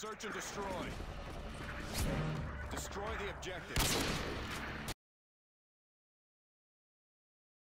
Search and destroy. Destroy the objective.